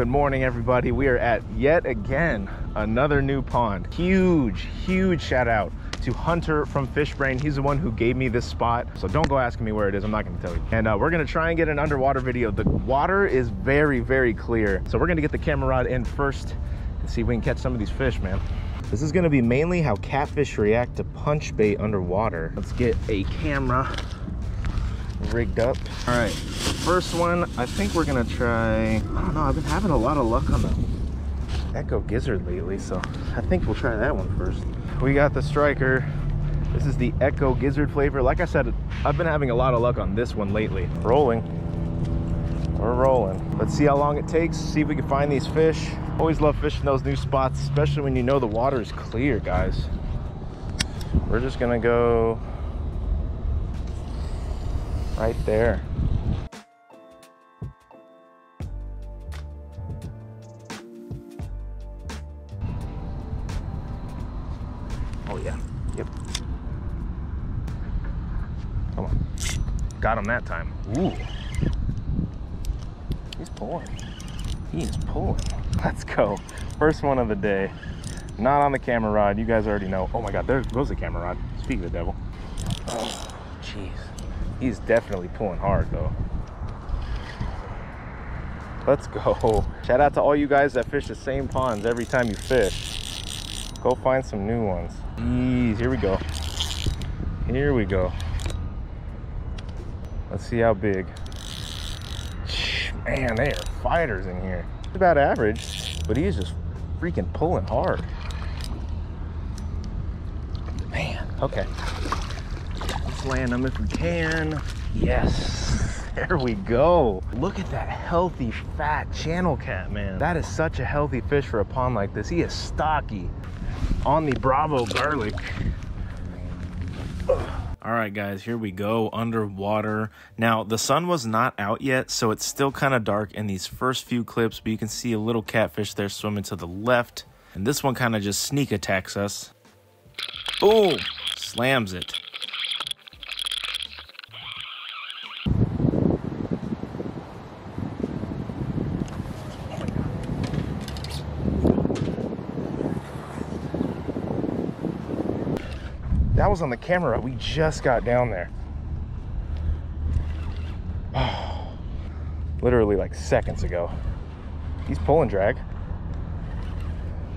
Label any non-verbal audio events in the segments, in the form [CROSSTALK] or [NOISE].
Good morning, everybody. We are at yet again another new pond. Huge, huge shout out to Hunter from Fishbrain. He's the one who gave me this spot. So don't go asking me where it is. I'm not going to tell you. And uh, we're going to try and get an underwater video. The water is very, very clear. So we're going to get the camera rod in first and see if we can catch some of these fish, man. This is going to be mainly how catfish react to punch bait underwater. Let's get a camera rigged up. All right, first one, I think we're gonna try, I don't know, I've been having a lot of luck on the Echo Gizzard lately, so I think we'll try that one first. We got the Stryker. This is the Echo Gizzard flavor. Like I said, I've been having a lot of luck on this one lately. Rolling, we're rolling. Let's see how long it takes, see if we can find these fish. Always love fishing those new spots, especially when you know the water is clear, guys. We're just gonna go right there. Oh yeah, yep. Come on. Got him that time. Ooh. He's pulling. He is pulling. [LAUGHS] Let's go. First one of the day. Not on the camera rod. You guys already know. Oh my God, there goes the camera rod. Speak of the devil. Oh, jeez. He's definitely pulling hard though. Let's go. [LAUGHS] Shout out to all you guys that fish the same ponds every time you fish. Go find some new ones. Jeez, here we go. Here we go. Let's see how big. Man, they are fighters in here. About average, but he's just freaking pulling hard. Man, okay. Land them if we can. Yes, [LAUGHS] there we go. Look at that healthy, fat channel cat, man. That is such a healthy fish for a pond like this. He is stocky on the Bravo garlic. All right, guys, here we go underwater. Now, the sun was not out yet, so it's still kind of dark in these first few clips, but you can see a little catfish there swimming to the left. And this one kind of just sneak attacks us. Boom! Slams it. That was on the camera. We just got down there. Oh, [SIGHS] literally like seconds ago. He's pulling drag.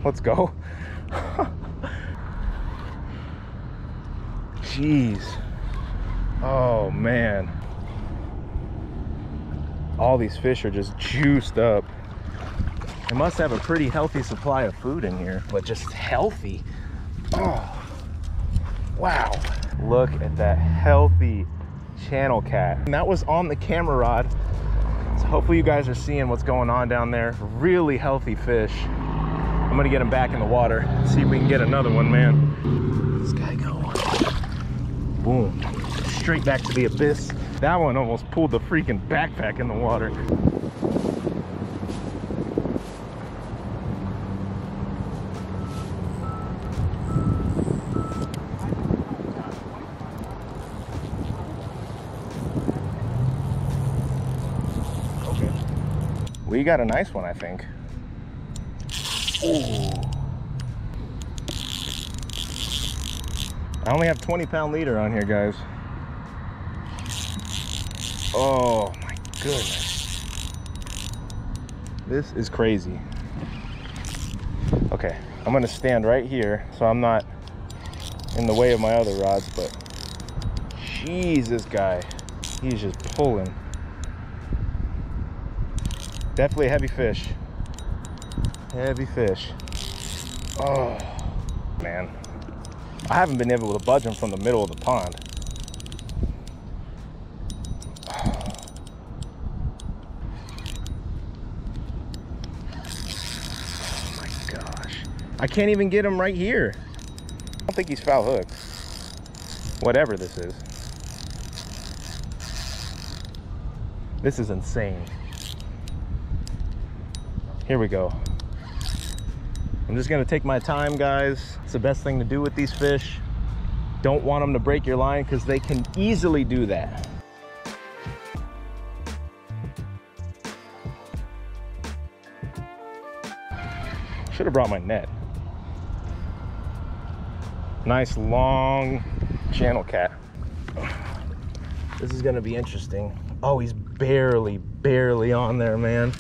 Let's go. [LAUGHS] Jeez. Oh man. All these fish are just juiced up. They must have a pretty healthy supply of food in here, but just healthy. Oh. Wow. Look at that healthy channel cat. And that was on the camera rod. So hopefully you guys are seeing what's going on down there. Really healthy fish. I'm gonna get him back in the water. See if we can get another one, man. This guy go. Boom. Straight back to the abyss. That one almost pulled the freaking backpack in the water. We got a nice one, I think. Ooh. I only have 20 pound leader on here, guys. Oh my goodness. This is crazy. Okay, I'm gonna stand right here so I'm not in the way of my other rods, but this guy, he's just pulling. Definitely a heavy fish. Heavy fish. Oh, man. I haven't been able to budge him from the middle of the pond. Oh my gosh. I can't even get him right here. I don't think he's foul hooked. Whatever this is. This is insane. Here we go. I'm just gonna take my time, guys. It's the best thing to do with these fish. Don't want them to break your line because they can easily do that. Should have brought my net. Nice long channel cat. This is gonna be interesting. Oh, he's barely, barely on there, man.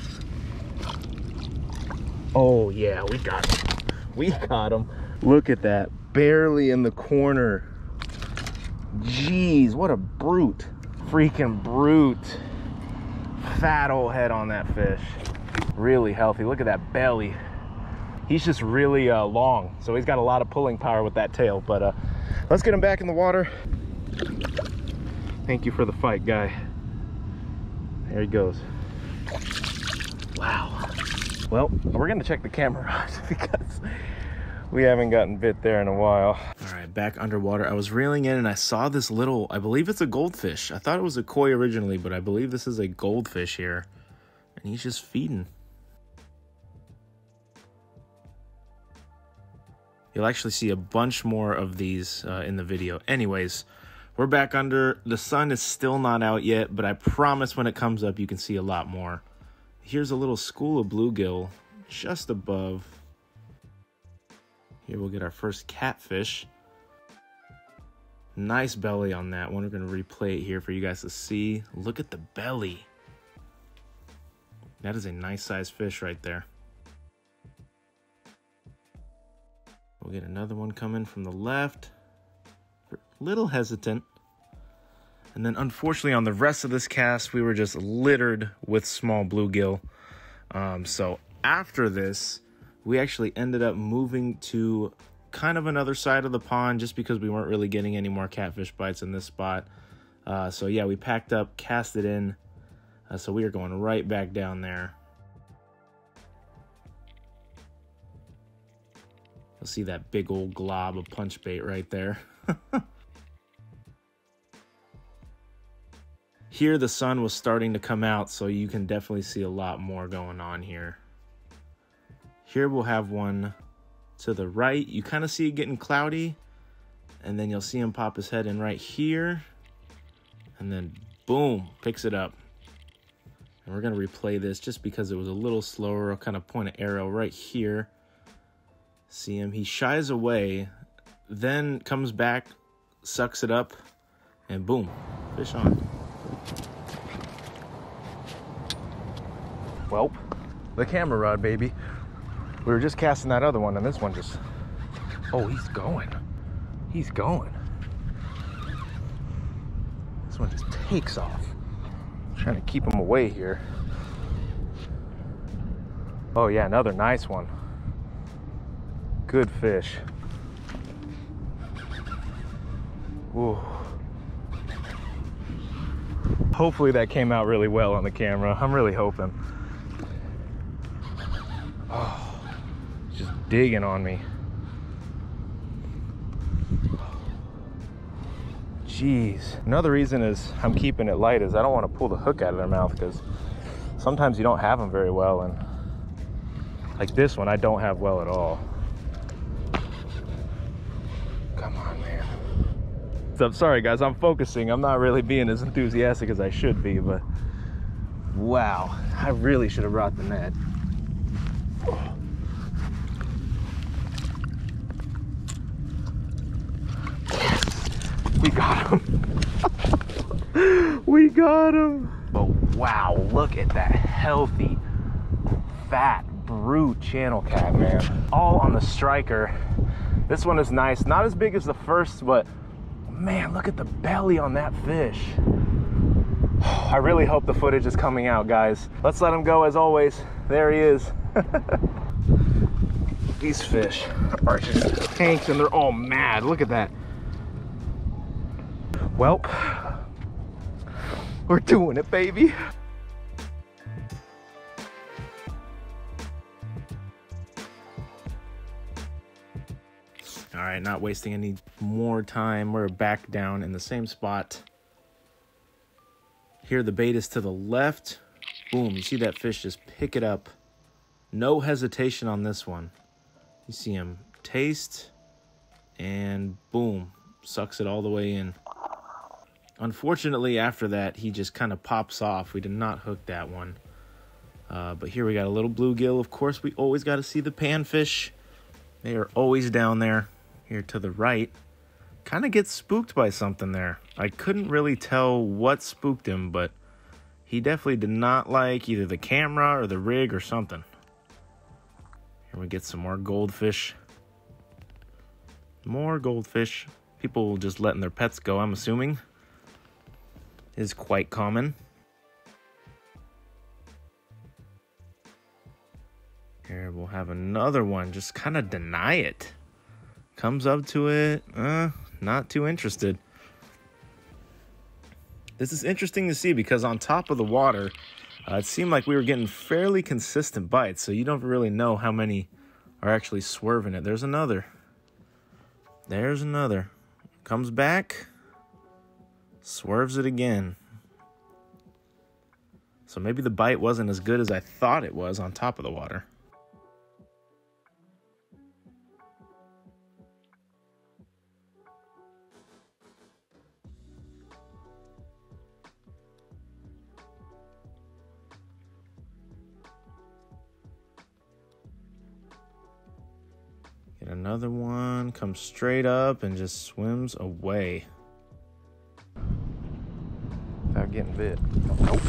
Oh yeah, we got him. We got him. Look at that, barely in the corner. Jeez, what a brute. Freaking brute. Fat old head on that fish. Really healthy. Look at that belly. He's just really uh, long, so he's got a lot of pulling power with that tail. But uh, let's get him back in the water. Thank you for the fight, guy. There he goes. Wow. Well, we're gonna check the camera rods [LAUGHS] because we haven't gotten bit there in a while. All right, back underwater. I was reeling in and I saw this little, I believe it's a goldfish. I thought it was a koi originally, but I believe this is a goldfish here. And he's just feeding. You'll actually see a bunch more of these uh, in the video. Anyways, we're back under. The sun is still not out yet, but I promise when it comes up, you can see a lot more. Here's a little school of bluegill just above. Here we'll get our first catfish. Nice belly on that one. We're going to replay it here for you guys to see. Look at the belly. That is a nice sized fish right there. We'll get another one coming from the left little hesitant. And then unfortunately on the rest of this cast, we were just littered with small bluegill. Um, so after this, we actually ended up moving to kind of another side of the pond just because we weren't really getting any more catfish bites in this spot. Uh, so yeah, we packed up, cast it in. Uh, so we are going right back down there. You'll see that big old glob of punch bait right there. [LAUGHS] Here the sun was starting to come out, so you can definitely see a lot more going on here. Here we'll have one to the right. You kind of see it getting cloudy, and then you'll see him pop his head in right here, and then boom, picks it up. And we're gonna replay this just because it was a little slower. I'll kind of point an arrow right here. See him, he shies away, then comes back, sucks it up, and boom, fish on. Welp, the camera rod, baby. We were just casting that other one, and this one just, oh, he's going. He's going. This one just takes off. I'm trying to keep him away here. Oh yeah, another nice one. Good fish. Ooh. Hopefully that came out really well on the camera. I'm really hoping. Oh, just digging on me. Jeez. Another reason is I'm keeping it light is I don't want to pull the hook out of their mouth because sometimes you don't have them very well and like this one I don't have well at all. Come on, man. So I'm sorry guys, I'm focusing. I'm not really being as enthusiastic as I should be, but wow, I really should have brought the net. We got him. [LAUGHS] we got him. But wow, look at that healthy, fat, brute channel cat, man. All on the Stryker. This one is nice. Not as big as the first, but man, look at the belly on that fish. [SIGHS] I really hope the footage is coming out, guys. Let's let him go as always. There he is. [LAUGHS] These fish are just tanks and they're all mad. Look at that. Welp, we're doing it, baby. All right, not wasting any more time. We're back down in the same spot. Here, the bait is to the left. Boom, you see that fish just pick it up. No hesitation on this one. You see him taste and boom, sucks it all the way in. Unfortunately, after that, he just kind of pops off. We did not hook that one. Uh, but here we got a little bluegill. Of course, we always got to see the panfish. They are always down there. Here to the right. Kind of gets spooked by something there. I couldn't really tell what spooked him, but he definitely did not like either the camera or the rig or something. Here we get some more goldfish. More goldfish. People just letting their pets go, I'm assuming. Is quite common. Here we'll have another one. Just kind of deny it. Comes up to it. Uh, not too interested. This is interesting to see because on top of the water, uh, it seemed like we were getting fairly consistent bites, so you don't really know how many are actually swerving it. There's another. There's another. Comes back, swerves it again. So maybe the bite wasn't as good as I thought it was on top of the water. Get another one, comes straight up and just swims away. Without getting bit. Nope.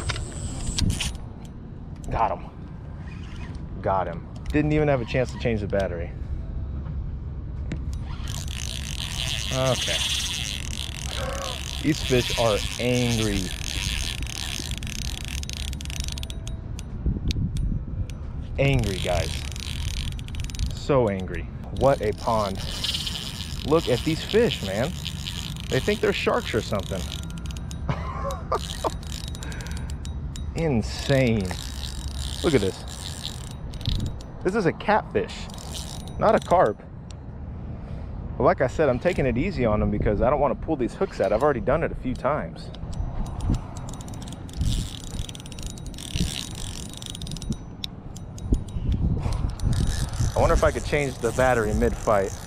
Got him. Got him. Didn't even have a chance to change the battery. Okay. These fish are angry. Angry, guys. So angry. What a pond. Look at these fish, man. They think they're sharks or something. [LAUGHS] Insane. Look at this. This is a catfish, not a carp. But like I said, I'm taking it easy on them because I don't want to pull these hooks out. I've already done it a few times. I wonder if I could change the battery mid-fight.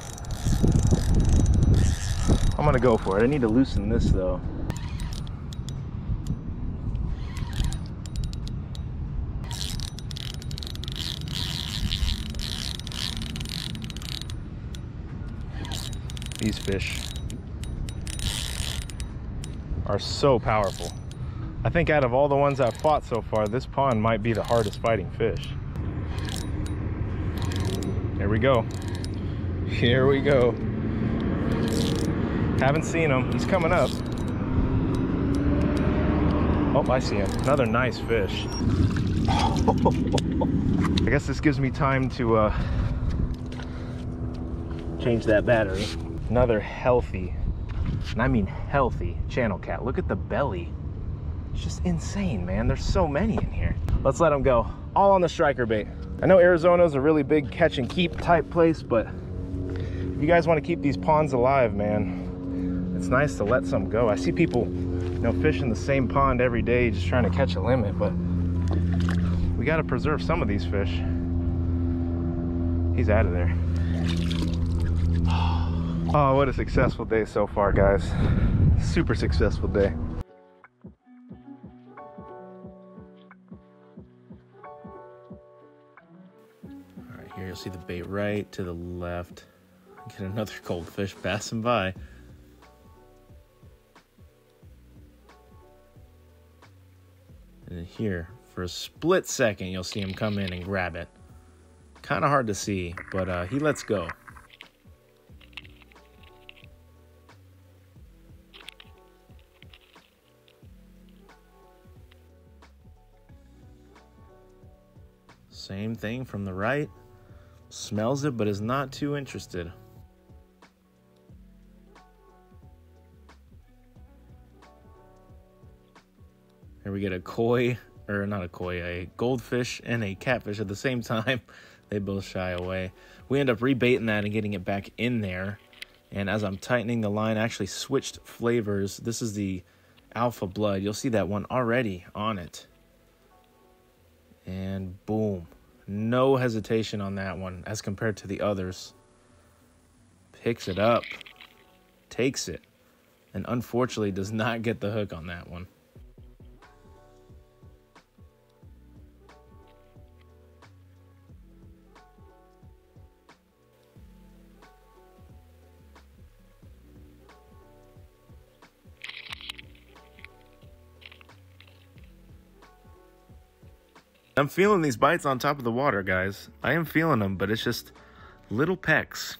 Gonna go for it. I need to loosen this though. These fish are so powerful. I think out of all the ones I've fought so far, this pond might be the hardest fighting fish. Here we go. Here we go. Haven't seen him. He's coming up. Oh, I see him. Another nice fish. I guess this gives me time to uh, change that battery. Another healthy, and I mean healthy channel cat. Look at the belly. It's just insane, man. There's so many in here. Let's let them go. All on the Stryker bait. I know Arizona is a really big catch and keep type place, but if you guys want to keep these ponds alive, man, it's nice to let some go. I see people, you know, fishing the same pond every day, just trying to catch a limit, but we got to preserve some of these fish. He's out of there. Oh, what a successful day so far, guys. Super successful day. All right, here you'll see the bait right to the left. Get another goldfish passing by. And here, for a split second, you'll see him come in and grab it. Kind of hard to see, but uh, he lets go. Same thing from the right. Smells it, but is not too interested. We get a koi, or not a koi, a goldfish and a catfish at the same time. [LAUGHS] They both shy away. We end up rebaiting that and getting it back in there. And as I'm tightening the line, I actually switched flavors. This is the alpha blood. You'll see that one already on it. And boom. No hesitation on that one as compared to the others. Picks it up, takes it, and unfortunately does not get the hook on that one. I'm feeling these bites on top of the water, guys. I am feeling them, but it's just little pecks.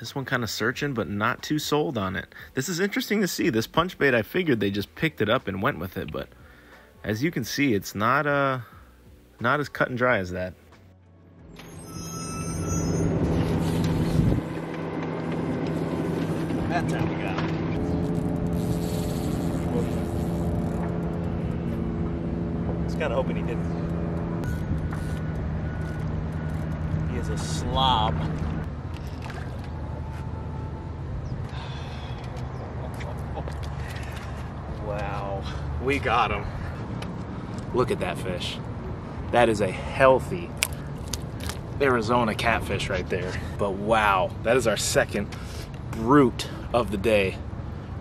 This one kind of searching, but not too sold on it. This is interesting to see. This punch bait, I figured they just picked it up and went with it, but as you can see, it's not uh, not as cut and dry as that. That time we got it. I was kind of hoping he didn't. He is a slob. Wow, we got him. Look at that fish. That is a healthy Arizona catfish right there. But wow, that is our second brute of the day.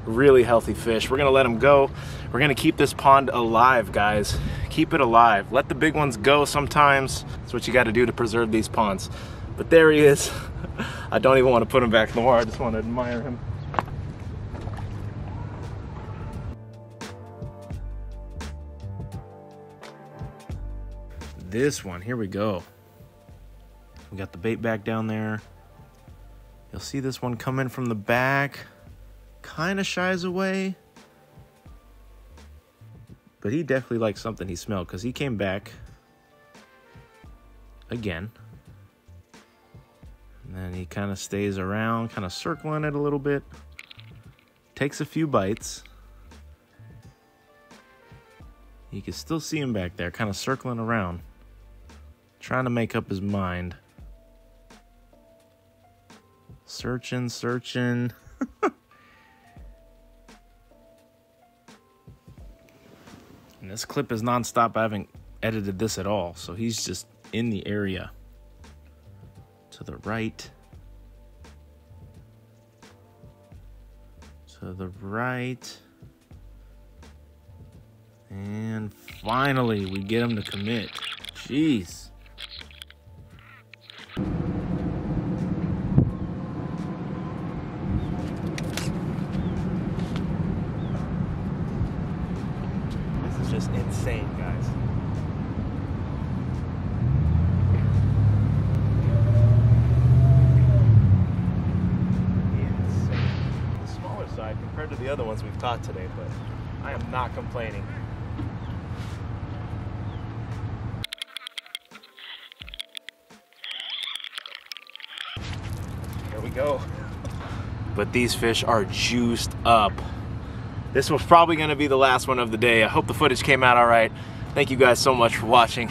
Really healthy fish. We're gonna let him go. We're gonna keep this pond alive, guys. Keep it alive. Let the big ones go sometimes. That's what you gotta do to preserve these ponds. But there he is. [LAUGHS] I don't even wanna put him back in the water. I just wanna admire him. This one, here we go. We got the bait back down there. You'll see this one come in from the back. Kind of shies away. But he definitely liked something he smelled because he came back again. And then he kind of stays around, kind of circling it a little bit. Takes a few bites. You can still see him back there, kind of circling around. Trying to make up his mind. Searching, searching. [LAUGHS] and this clip is nonstop. I haven't edited this at all. So he's just in the area. To the right. To the right. And finally, we get him to commit. Jeez. This is just insane, guys. Insane. The smaller side compared to the other ones we've caught today, but I am not complaining. Here we go. but these fish are juiced up. This was probably going to be the last one of the day. I hope the footage came out all right. Thank you guys so much for watching.